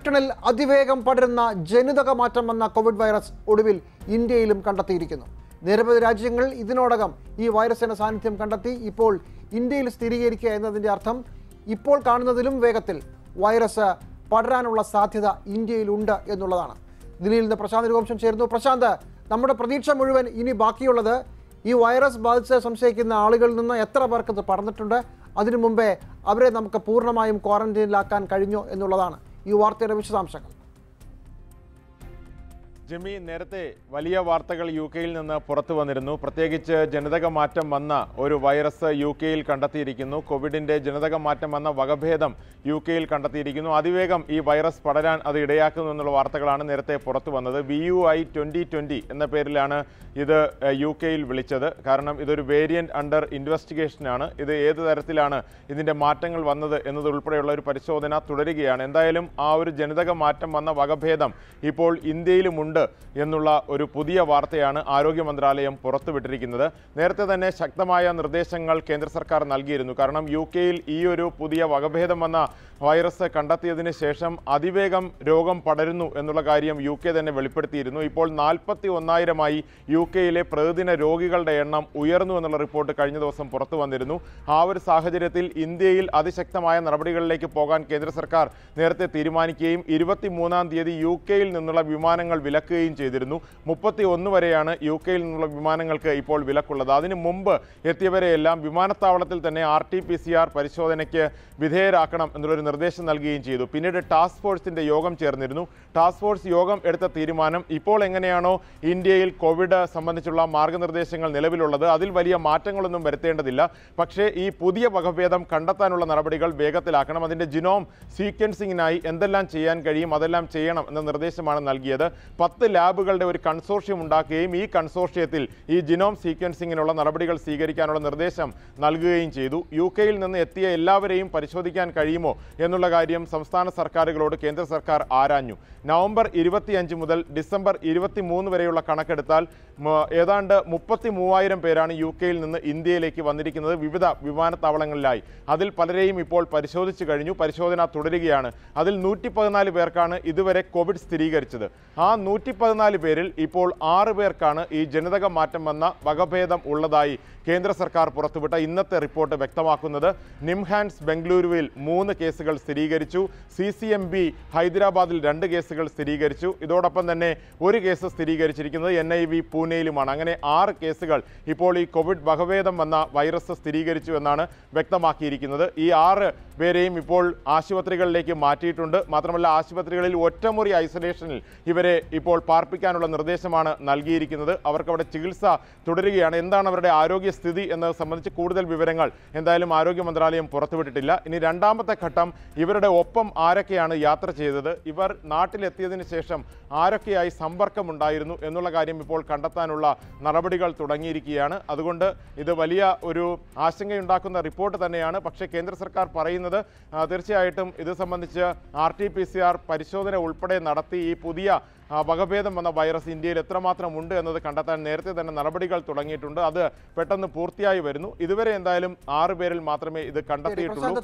ബ്രിട്ടനിൽ അതിവേഗം പടരുന്ന ജനിതക മാറ്റം വന്ന കോവിഡ് വൈറസ് ഒടുവിൽ ഇന്ത്യയിലും കണ്ടെത്തിയിരിക്കുന്നു. നിരവധി രാജ്യങ്ങൾ ഇതിനോടകം ഈ വൈറസിന്റെ സാന്നിധ്യം കണ്ടെത്തി. ഇപ്പോൾ ഇന്ത്യയിൽ സ്ഥിരീകരിക്കുക എന്നതിന്റെ അർത്ഥം ഇപ്പോൾ കാണുന്നതിലും വേഗത്തിൽ വൈറസ് പടരാനുള്ള സാധ്യത ഇന്ത്യയിലുണ്ട് എന്നുള്ളതാണ്. ദില്ലിയിൽ നിന്ന് പ്രശാന്ത് രൂപംശം ചേരുന്നു. പ്രശാന്ത് നമ്മുടെ പ്രതീക്ഷ മുഴുവൻ ഇനി ബാക്കിയുള്ളത് ഈ വൈറസ് ബാധിച്ച് സംശയിക്കുന്ന ആളുകളിൽ നിന്ന് എത്ര പേർക്ക് ഇത് പടർന്നിട്ടുണ്ട് അതിനു മുമ്പേ അവരെ നമുക്ക് പൂർണമായും ക്വാറന്റൈനിലാക്കാൻ കഴിഞ്ഞു എന്നുള്ളതാണ്. you are there which is Amshakal. Jimmy നേരത്തെ വലിയ വാർത്തകൾ യു കെയിൽ നിന്ന് പുറത്തു വന്നിരുന്നു. പ്രത്യേകിച്ച് ജനിതക മാറ്റം വന്ന ഒരു വൈറസ് യു കെയിൽ കണ്ടെത്തിയിരിക്കുന്നു. കോവിഡിന്റെ ജനിതക മാറ്റം വന്ന വകഭേദം യു കെയിൽ കണ്ടെത്തിയിരിക്കുന്നു. അതിവേഗം ഈ വൈറസ് പടരാൻ അത് ഇടയാക്കുന്നു എന്നുള്ള വാർത്തകളാണ് നേരത്തെ പുറത്തു വന്നത്. V U I twenty twenty എന്ന പേരിലാണ് ഇത് യു കെയിൽ വിളിച്ചത്. കാരണം ഇതൊരു വേരിയന്റ് അണ്ടർ ഇൻവെസ്റ്റിഗേഷനാണ് ഇത് ഏത് തരത്തിലാണ് ഇതിന്റെ മാറ്റങ്ങൾ വന്നത് എന്നതുൾപ്പെടെയുള്ള ഒരു പരിശോധന തുടരുകയാണ്. എന്തായാലും ആ ഒരു ജനിതക മാറ്റം വന്ന വകഭേദം ഇപ്പോൾ ഇന്ത്യയിലുമുണ്ട്. എന്നുള്ള ഒരു പുതിയ വാർത്തയാണ് ആരോഗ്യ മന്ത്രാലയം പുറത്തുവിട്ടിരിക്കുന്നത്. നേരത്തെ തന്നെ ശക്തമായ നിർദ്ദേശങ്ങൾ കേന്ദ്ര സർക്കാർ നൽകിയിരുന്നു. കാരണം യു കെയിൽ ഈ ഒരു പുതിയ വകഭേദം വന്ന വൈറസ് കണ്ടെത്തിയതിന് ശേഷം അതിവേഗം രോഗം പടരുന്നു എന്നുള്ള കാര്യം യു കെ തന്നെ വെളിപ്പെടുത്തിയിരുന്നു. ഇപ്പോൾ നാൽപ്പത്തി ഒന്നായിരമായി യു കെയിലെ പ്രതിദിന രോഗികളുടെ എണ്ണം ഉയർന്നു എന്നുള്ള റിപ്പോർട്ട് കഴിഞ്ഞ ദിവസം പുറത്തു വന്നിരുന്നു. ആ ഒരു സാഹചര്യത്തിൽ ഇന്ത്യയിൽ അതിശക്തമായ നടപടികളിലേക്ക് പോകാൻ കേന്ദ്ര സർക്കാർ നേരത്തെ തീരുമാനിക്കുകയും ഇരുപത്തിമൂന്നാം തീയതി യു കെയിൽ നിന്നുള്ള വിമാനങ്ങൾ വിലക്കുകയും ചെയ്തിരുന്നു. മുപ്പത്തി ഒന്ന് വരെയാണ് യു കെയിൽ നിന്നുള്ള വിമാനങ്ങൾക്ക് ഇപ്പോൾ വിലക്കുള്ളത്. അതിനു മുമ്പ് എത്തിയവരെയെല്ലാം വിമാനത്താവളത്തിൽ തന്നെ R T P C R പരിശോധനയ്ക്ക് വിധേയരാക്കണം എന്നുള്ളൊരു നിർദ്ദേശം നൽകുകയും ചെയ്തു. പിന്നീട് ടാസ്ക് ഫോഴ്സിന്റെ യോഗം ചേർന്നിരുന്നു. ടാസ്ക് ഫോഴ്സ് യോഗം എടുത്ത തീരുമാനം ഇപ്പോൾ എങ്ങനെയാണോ ഇന്ത്യയിൽ കോവിഡ് സംബന്ധിച്ചുള്ള മാർഗനിർദ്ദേശങ്ങൾ നിലവിലുള്ളത്. അതിൽ വലിയ മാറ്റങ്ങളൊന്നും വരുത്തേണ്ടതില്ല. പക്ഷേ ഈ പുതിയ വകഭേദം കണ്ടെത്താനുള്ള നടപടികൾ വേഗത്തിലാക്കണം. അതിന്റെ ജിനോം സീക്വൻസിങ്ങിനായി എന്തെല്ലാം ചെയ്യാൻ കഴിയും അതെല്ലാം ചെയ്യണം എന്ന നിർദ്ദേശമാണ് നൽകിയത്. പത്ത് ലാബുകളുടെ ഒരു കൺസോർഷ്യം ഉണ്ടാക്കുകയും ഈ കൺസോർഷ്യത്തിൽ ഈ ജിനോം സീക്വൻസിങ്ങിനുള്ള നടപടികൾ സ്വീകരിക്കാനുള്ള നിർദ്ദേശം നൽകുകയും ചെയ്തു. യു കെയിൽ നിന്ന് എത്തിയ എല്ലാവരെയും പരിശോധിക്കാൻ കഴിയുമോ എന്നുള്ള കാര്യം സംസ്ഥാന സർക്കാരുകളോട് കേന്ദ്ര സർക്കാർ ആരാഞ്ഞു. നവംബർ ഇരുപത്തിയഞ്ച് മുതൽ ഡിസംബർ ഇരുപത്തി മൂന്ന് വരെയുള്ള കണക്കെടുത്താൽ ഏതാണ്ട് മുപ്പത്തി മൂവായിരം പേരാണ് യു കെയിൽ നിന്ന് ഇന്ത്യയിലേക്ക് വന്നിരിക്കുന്നത് വിവിധ വിമാനത്താവളങ്ങളിലായി. അതിൽ പലരെയും ഇപ്പോൾ പരിശോധിച്ചു കഴിഞ്ഞു. പരിശോധന തുടരുകയാണ്. അതിൽ നൂറ്റി പതിനാല് പേർക്കാണ് ഇതുവരെ കോവിഡ് സ്ഥിരീകരിച്ചത്. ആ നൂറ്റി പതിനാല് പേരിൽ ഇപ്പോൾ ആറ് പേർക്കാണ് ഈ ജനിതക മാറ്റം വന്ന വകഭേദം ഉള്ളതായി കേന്ദ്ര സർക്കാർ പുറത്തുവിട്ട ഇന്നത്തെ റിപ്പോർട്ട് വ്യക്തമാക്കുന്നത്. നിംഹാൻസ് ബംഗളൂരുവിൽ മൂന്ന് കേസുകൾ സ്ഥിരീകരിച്ചു. സി സി എം ബി ഹൈദരാബാദിൽ രണ്ട് കേസുകൾ സ്ഥിരീകരിച്ചു. ഇതോടൊപ്പം തന്നെ ഒരു കേസ് സ്ഥിരീകരിച്ചിരിക്കുന്നത് എൻ ഐ വി പൂനെയിലുമാണ്. അങ്ങനെ ആറ് കേസുകൾ ഇപ്പോൾ ഈ കോവിഡ് വകഭേദം വന്ന വൈറസ് സ്ഥിരീകരിച്ചു എന്നാണ് വ്യക്തമാക്കിയിരിക്കുന്നത്. ഈ ആറ് പേരെയും ഇപ്പോൾ ആശുപത്രികളിലേക്ക് മാറ്റിയിട്ടുണ്ട്. മാത്രമല്ല ആശുപത്രികളിൽ ഒറ്റമുറി ഐസൊലേഷനിൽ ഇവരെ ഇപ്പോൾ പാർപ്പിക്കാനുള്ള നിർദ്ദേശമാണ് നൽകിയിരിക്കുന്നത്. അവർക്ക് അവിടെ ചികിത്സ തുടരുകയാണ്. എന്താണ് അവരുടെ ആരോഗ്യസ്ഥിതി എന്നത് സംബന്ധിച്ച് കൂടുതൽ വിവരങ്ങൾ എന്തായാലും ആരോഗ്യ മന്ത്രാലയം പുറത്തുവിട്ടിട്ടില്ല. ഇനി രണ്ടാമത്തെ ഘട്ടം ഇവരുടെ ഒപ്പം ആരൊക്കെയാണ് യാത്ര ചെയ്തത്? ഇവർ നാട്ടിലെത്തിയതിന് ശേഷം ആരൊക്കെയായി സമ്പർക്കമുണ്ടായിരുന്നു എന്നുള്ള കാര്യം ഇപ്പോൾ കണ്ടെത്താനുള്ള നടപടികൾ തുടങ്ങിയിരിക്കുകയാണ്. അതുകൊണ്ട് ഇത് വലിയ ഒരു ആശങ്കയുണ്ടാക്കുന്ന റിപ്പോർട്ട് തന്നെയാണ്. പക്ഷേ കേന്ദ്ര സർക്കാർ പറയുന്നത് തീർച്ചയായിട്ടും ഇത് സംബന്ധിച്ച് ആർ പരിശോധന ഉൾപ്പെടെ നടത്തി ഈ പുതിയ വകഭേദം വന്ന വൈറസ് ഇന്ത്യയിൽ എത്രമാത്രം ഉണ്ട് എന്നത് കണ്ടെത്താൻ നേരത്തെ തന്നെ നടപടികൾ തുടങ്ങിയിട്ടുണ്ട്. അത് പെട്ടെന്ന് പൂർത്തിയായി വരുന്നു. ഇതുവരെ എന്തായാലും ആറ് പേരിൽ മാത്രമേ ഇത് കണ്ടെത്തിയിട്ടുള്ളൂ.